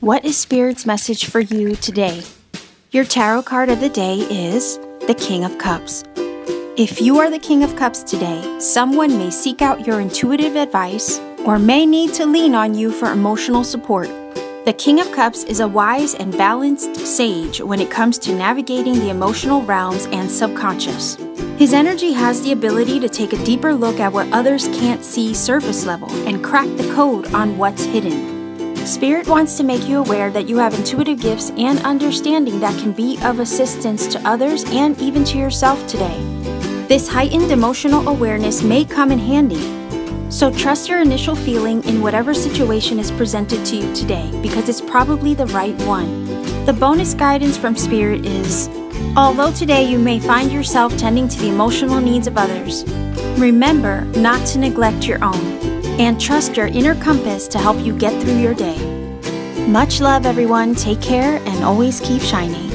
What is Spirit's message for you today? Your tarot card of the day is the King of Cups. If you are the King of Cups today, someone may seek out your intuitive advice or may need to lean on you for emotional support. The King of Cups is a wise and balanced sage when it comes to navigating the emotional realms and subconscious. His energy has the ability to take a deeper look at what others can't see surface level and crack the code on what's hidden. Spirit wants to make you aware that you have intuitive gifts and understanding that can be of assistance to others and even to yourself today. This heightened emotional awareness may come in handy. So trust your initial feeling in whatever situation is presented to you today because it's probably the right one. The bonus guidance from Spirit is Although today you may find yourself tending to the emotional needs of others, remember not to neglect your own and trust your inner compass to help you get through your day. Much love, everyone. Take care and always keep shining.